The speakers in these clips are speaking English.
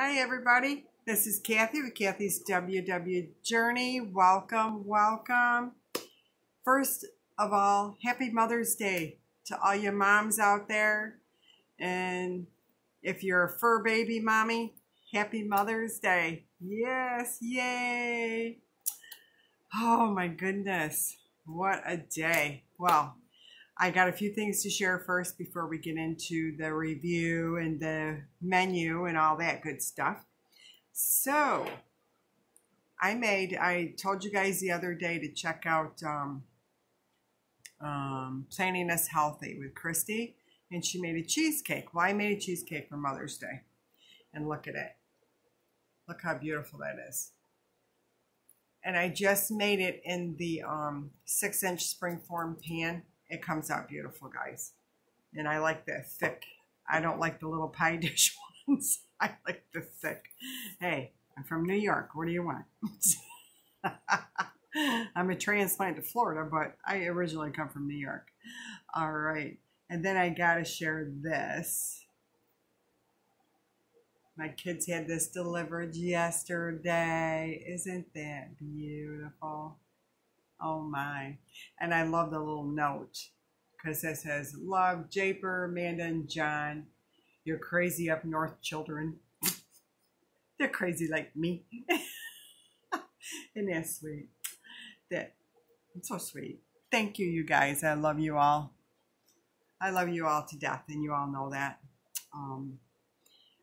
Hi, everybody. This is Kathy with Kathy's WW Journey. Welcome, welcome. First of all, happy Mother's Day to all your moms out there. And if you're a fur baby mommy, happy Mother's Day. Yes, yay. Oh my goodness. What a day. Well, I got a few things to share first before we get into the review and the menu and all that good stuff. So, I made, I told you guys the other day to check out um, um, Planning Us Healthy with Christy, and she made a cheesecake. Well, I made a cheesecake for Mother's Day. And look at it. Look how beautiful that is. And I just made it in the um, six inch springform pan it comes out beautiful, guys. And I like the thick. I don't like the little pie dish ones. I like the thick. Hey, I'm from New York. What do you want? I'm a transplant to Florida, but I originally come from New York. All right. And then I got to share this. My kids had this delivered yesterday. Isn't that beautiful? Oh my. And I love the little note because it says, Love Japer, Amanda, and John. You're crazy up north children. They're crazy like me. and that's sweet. That it's so sweet. Thank you, you guys. I love you all. I love you all to death, and you all know that. Um,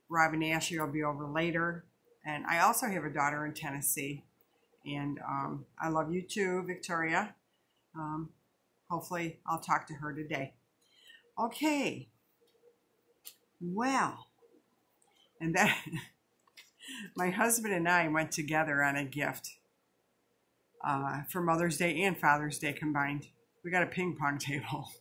Rob and Ashley will be over later. And I also have a daughter in Tennessee and um, I love you too, Victoria. Um, hopefully, I'll talk to her today. Okay. Well, and then my husband and I went together on a gift uh, for Mother's Day and Father's Day combined. We got a ping pong table.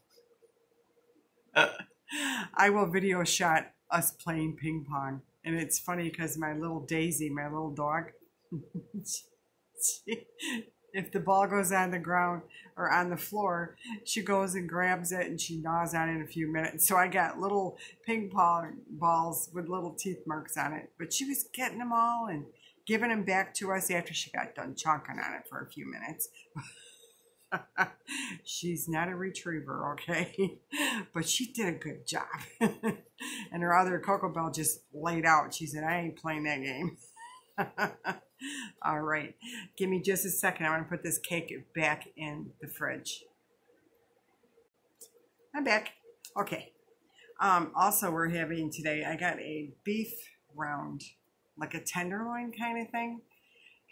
I will video shot us playing ping pong. And it's funny because my little Daisy, my little dog, if the ball goes on the ground or on the floor, she goes and grabs it and she gnaws on it in a few minutes. So I got little ping pong balls with little teeth marks on it. But she was getting them all and giving them back to us after she got done chunking on it for a few minutes. She's not a retriever, okay? but she did a good job. and her other Cocoa Bell just laid out. She said, I ain't playing that game. All right. Give me just a second. I want to put this cake back in the fridge. I'm back. Okay. Um, also, we're having today, I got a beef round, like a tenderloin kind of thing.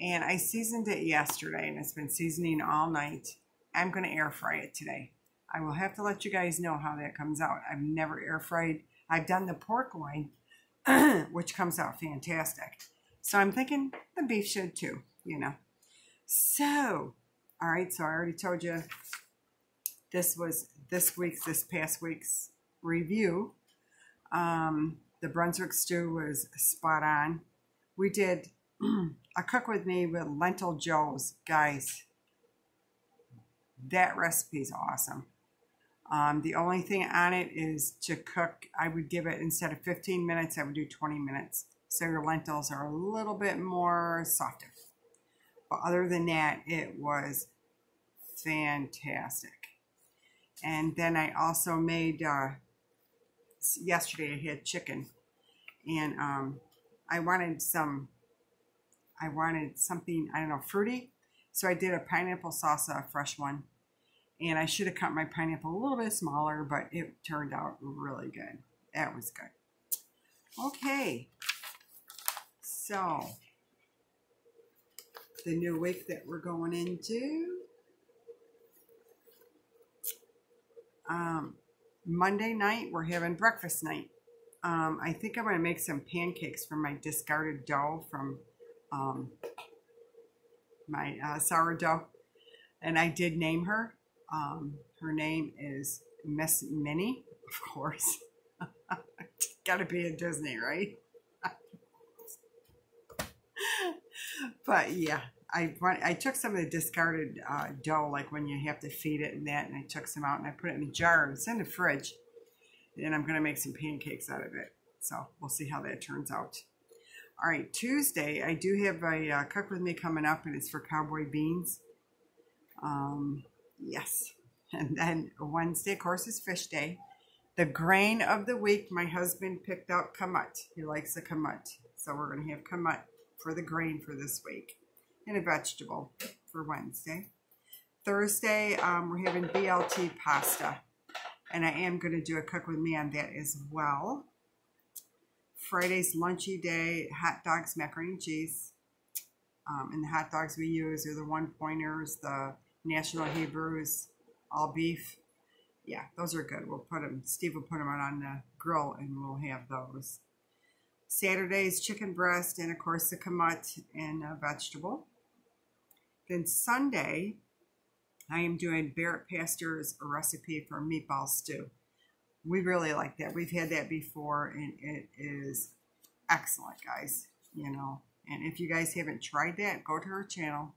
And I seasoned it yesterday, and it's been seasoning all night. I'm going to air fry it today. I will have to let you guys know how that comes out. I've never air fried. I've done the pork loin, which comes out fantastic. So I'm thinking the beef should too, you know. So, all right, so I already told you this was this week's, this past week's review. Um, the Brunswick stew was spot on. We did a cook with me with lentil joes, guys. That recipe is awesome. Um, the only thing on it is to cook. I would give it instead of 15 minutes, I would do 20 minutes so your lentils are a little bit more softer. But other than that, it was fantastic. And then I also made, uh, yesterday I had chicken. And um, I wanted some, I wanted something, I don't know, fruity. So I did a pineapple salsa, a fresh one. And I should have cut my pineapple a little bit smaller, but it turned out really good. That was good. Okay, so, the new week that we're going into. Um, Monday night, we're having breakfast night. Um, I think I'm going to make some pancakes from my discarded dough from um, my uh, sourdough. And I did name her. Um, her name is Miss Minnie, of course. Got to be a Disney, right? but yeah, I I took some of the discarded uh, dough, like when you have to feed it and that, and I took some out and I put it in a jar and it's in the fridge. And I'm going to make some pancakes out of it. So we'll see how that turns out. All right, Tuesday, I do have a uh, cook with me coming up, and it's for cowboy beans. Um, yes. And then Wednesday, of course, is fish day. The grain of the week, my husband picked out kamut. He likes the kamut. So we're going to have kamut for the grain for this week. And a vegetable for Wednesday. Thursday, um, we're having BLT pasta. And I am going to do a cook with me on that as well. Friday's lunchy day, hot dogs, macaroni and cheese. Um, and the hot dogs we use are the one pointers, the National Hebrews, all beef. Yeah, those are good. We'll put them, Steve will put them out on the grill and we'll have those. Saturday's chicken breast and of course the kamut and a vegetable. Then Sunday, I am doing Barrett Pastor's recipe for meatball stew. We really like that. We've had that before and it is excellent, guys. You know, and if you guys haven't tried that, go to her channel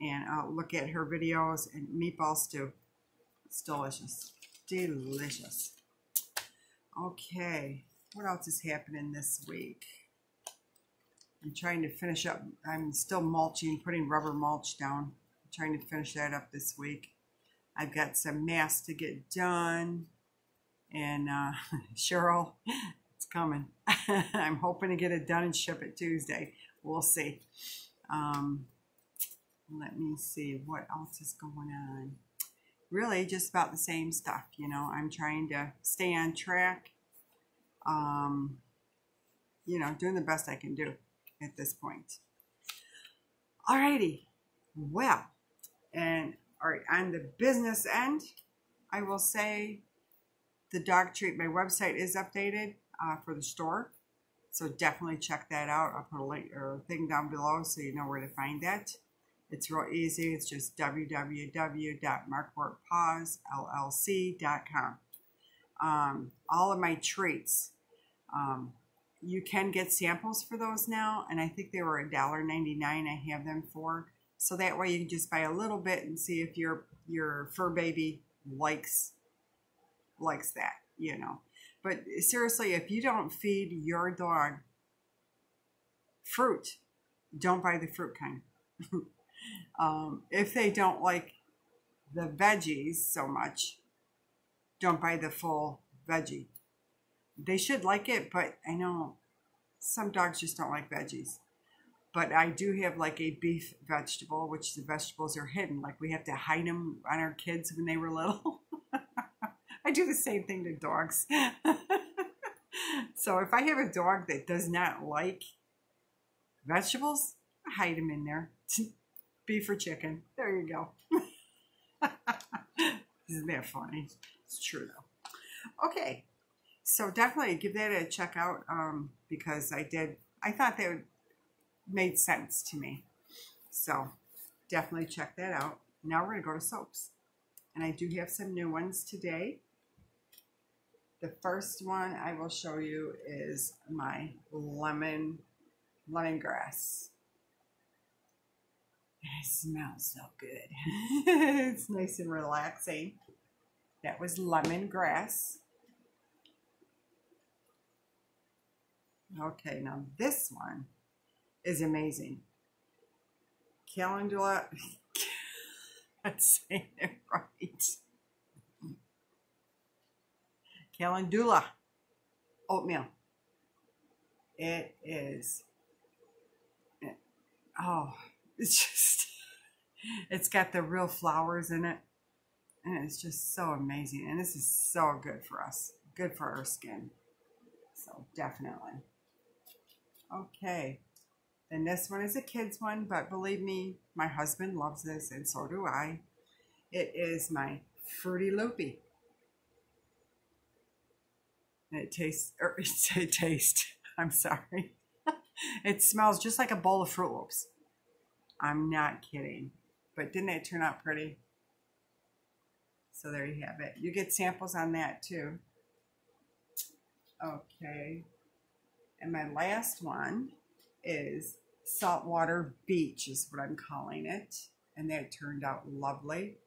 and uh, look at her videos and meatball stew. It's delicious. Delicious. Okay, what else is happening this week? I'm trying to finish up. I'm still mulching, putting rubber mulch down. I'm trying to finish that up this week. I've got some masks to get done. And uh, Cheryl, it's coming. I'm hoping to get it done and ship it Tuesday. We'll see. Um, let me see what else is going on. Really, just about the same stuff. You know, I'm trying to stay on track. Um, you know, doing the best I can do at this point. Alrighty. Well, and all right, on the business end, I will say the dog treat, my website is updated uh, for the store. So definitely check that out. I'll put a link or a thing down below so you know where to find that. It's real easy. It's just www.marquartpawsllc.com. Um, all of my treats, um, you can get samples for those now, and I think they were $1.99 I have them for. So that way you can just buy a little bit and see if your your fur baby likes likes that, you know. But seriously, if you don't feed your dog fruit, don't buy the fruit kind. um, if they don't like the veggies so much, don't buy the full veggie. They should like it, but I know some dogs just don't like veggies. But I do have like a beef vegetable, which the vegetables are hidden. Like we have to hide them on our kids when they were little. I do the same thing to dogs. so if I have a dog that does not like vegetables, hide them in there. Beef or chicken. There you go. Isn't that funny? It's true though. Okay, so definitely give that a check out um, because I did. I thought that made sense to me. So definitely check that out. Now we're gonna go to soaps, and I do have some new ones today. The first one I will show you is my lemon lemongrass. It smells so good. it's nice and relaxing. That was lemongrass. Okay, now this one is amazing. Calendula, let's say it right. Calendula oatmeal. It is, oh, it's just, it's got the real flowers in it. And it's just so amazing. And this is so good for us, good for our skin. So definitely. Okay. And this one is a kid's one, but believe me, my husband loves this, and so do I. It is my Fruity Loopy. It tastes, or it tastes, I'm sorry. it smells just like a bowl of Froot Loops. I'm not kidding. But didn't it turn out pretty? So there you have it. You get samples on that too. Okay. And my last one is Saltwater Beach is what I'm calling it. And that turned out lovely.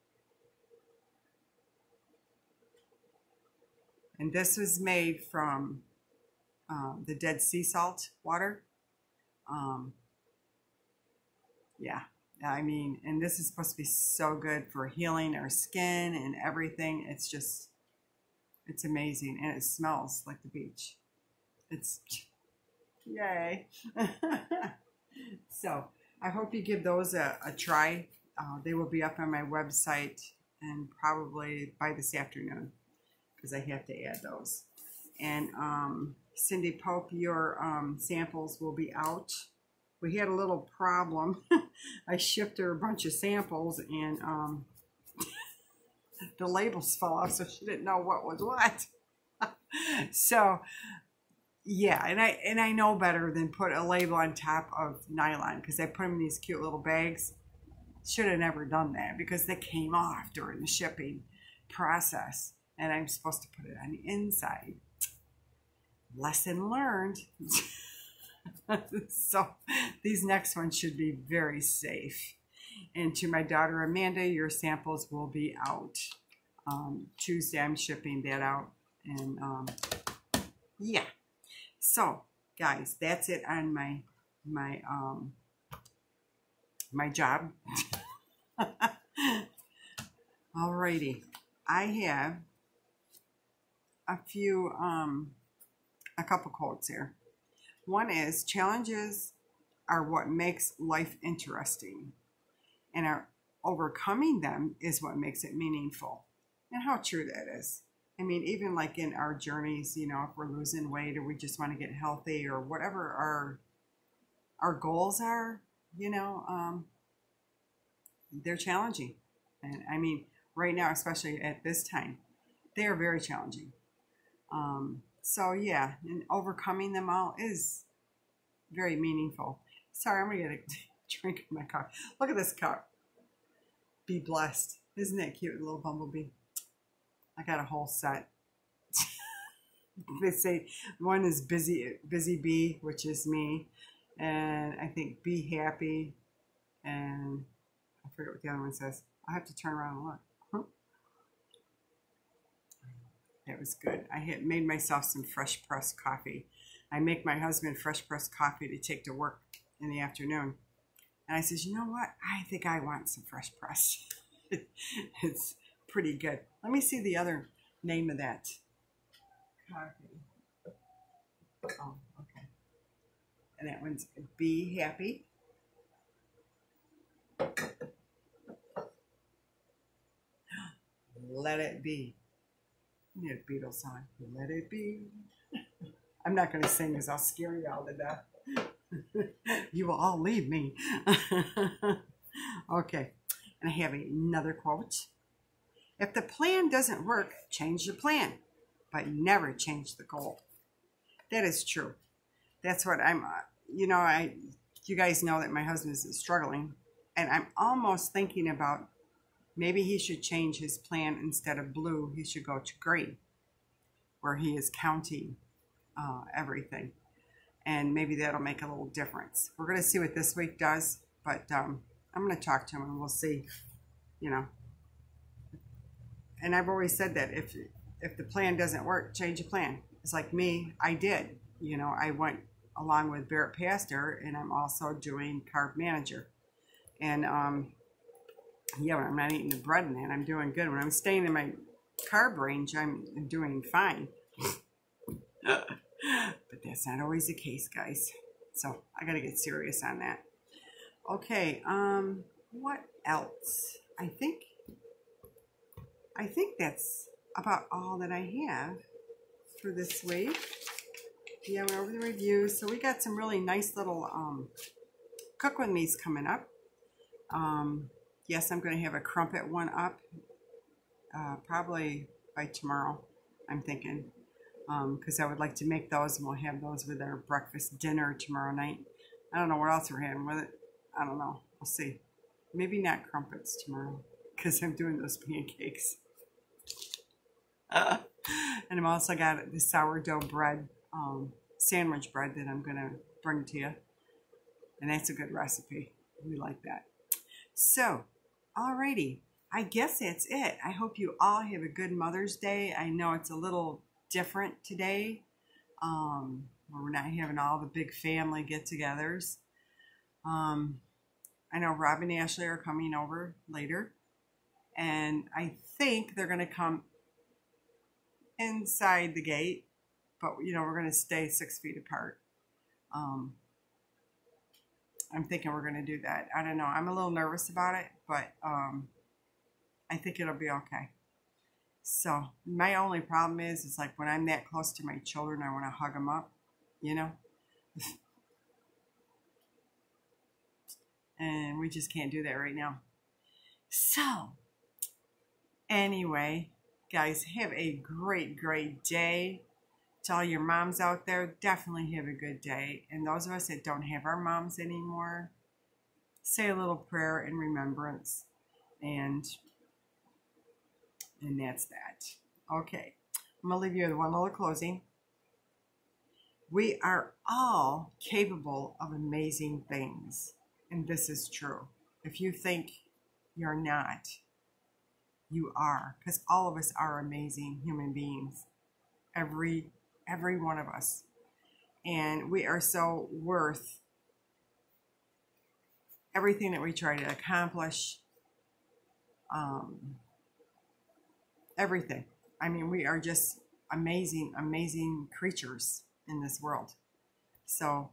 And this was made from um, the Dead Sea salt water. Um, yeah, I mean, and this is supposed to be so good for healing our skin and everything. It's just, it's amazing. And it smells like the beach. It's, yay. so I hope you give those a, a try. Uh, they will be up on my website and probably by this afternoon because I have to add those. And um, Cindy Pope, your um, samples will be out. We had a little problem. I shipped her a bunch of samples and um, the labels fell off, so she didn't know what was what. so yeah, and I and I know better than put a label on top of nylon because I put them in these cute little bags. Should have never done that because they came off during the shipping process, and I'm supposed to put it on the inside. Lesson learned. so these next ones should be very safe. And to my daughter Amanda, your samples will be out um, Tuesday. I'm shipping that out, and um, yeah. So, guys, that's it on my my um my job. Alrighty, I have a few um a couple quotes here. One is challenges are what makes life interesting, and our overcoming them is what makes it meaningful. And how true that is. I mean, even like in our journeys, you know, if we're losing weight or we just want to get healthy or whatever our our goals are, you know, um, they're challenging. And I mean, right now, especially at this time, they are very challenging. Um, so yeah, and overcoming them all is very meaningful. Sorry, I'm gonna get a drink in my cup. Look at this cup. Be blessed. Isn't that cute, little bumblebee? I got a whole set. they say one is busy busy bee, which is me, and I think be happy, and I forget what the other one says. I have to turn around and look. That was good. I had made myself some fresh pressed coffee. I make my husband fresh pressed coffee to take to work in the afternoon. And I says, you know what? I think I want some fresh press. it's pretty good. Let me see the other name of that coffee. Oh, okay. And that one's Be Happy. Let it be. You need a Beatles song. Let it be. I'm not going to sing because I'll scare you all to death. you will all leave me. okay. And I have another quote. If the plan doesn't work, change the plan, but never change the goal. That is true. That's what I'm, uh, you know, I, you guys know that my husband is struggling, and I'm almost thinking about maybe he should change his plan instead of blue, he should go to green, where he is counting uh, everything. And maybe that'll make a little difference. We're going to see what this week does, but um, I'm going to talk to him and we'll see, you know, and I've always said that if if the plan doesn't work, change the plan. It's like me, I did. You know, I went along with Barrett Pastor, and I'm also doing Carb Manager. And um, yeah, when I'm not eating the bread in that, I'm doing good. When I'm staying in my carb range, I'm doing fine. but that's not always the case, guys. So I got to get serious on that. Okay, um, what else? I think I think that's about all that I have for this week. Yeah, we're over the reviews. So we got some really nice little um, cook with me's coming up. Um, yes, I'm going to have a crumpet one up uh, probably by tomorrow, I'm thinking. Because um, I would like to make those and we'll have those with our breakfast dinner tomorrow night. I don't know what else we're having with it. I don't know. We'll see. Maybe not crumpets tomorrow because I'm doing those pancakes. and I've also got the sourdough bread, um, sandwich bread that I'm going to bring to you. And that's a good recipe. We like that. So, alrighty. I guess that's it. I hope you all have a good Mother's Day. I know it's a little different today. Um, we're not having all the big family get-togethers. Um, I know Rob and Ashley are coming over later, and I think they're going to come inside the gate, but you know we're going to stay six feet apart. Um, I'm thinking we're going to do that. I don't know. I'm a little nervous about it, but um, I think it'll be okay. So my only problem is, it's like when I'm that close to my children, I want to hug them up, you know. and we just can't do that right now. So anyway, guys, have a great, great day. To all your moms out there, definitely have a good day. And those of us that don't have our moms anymore, say a little prayer in remembrance. And and that's that. Okay, I'm going to leave you with one little closing. We are all capable of amazing things, and this is true. If you think you're not, you are, because all of us are amazing human beings. Every every one of us. And we are so worth everything that we try to accomplish. Um, everything. I mean, we are just amazing, amazing creatures in this world. So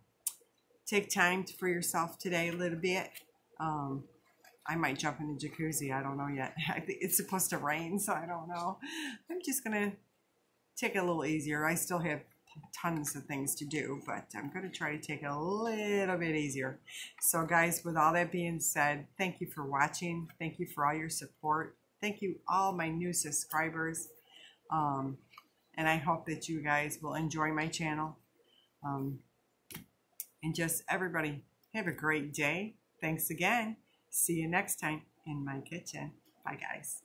take time for yourself today a little bit. Um, I might jump in the jacuzzi. I don't know yet. I think it's supposed to rain, so I don't know. I'm just going to take it a little easier. I still have tons of things to do, but I'm going to try to take it a little bit easier. So guys, with all that being said, thank you for watching. Thank you for all your support. Thank you all my new subscribers. Um, and I hope that you guys will enjoy my channel. Um, and just everybody have a great day. Thanks again. See you next time in my kitchen. Bye guys.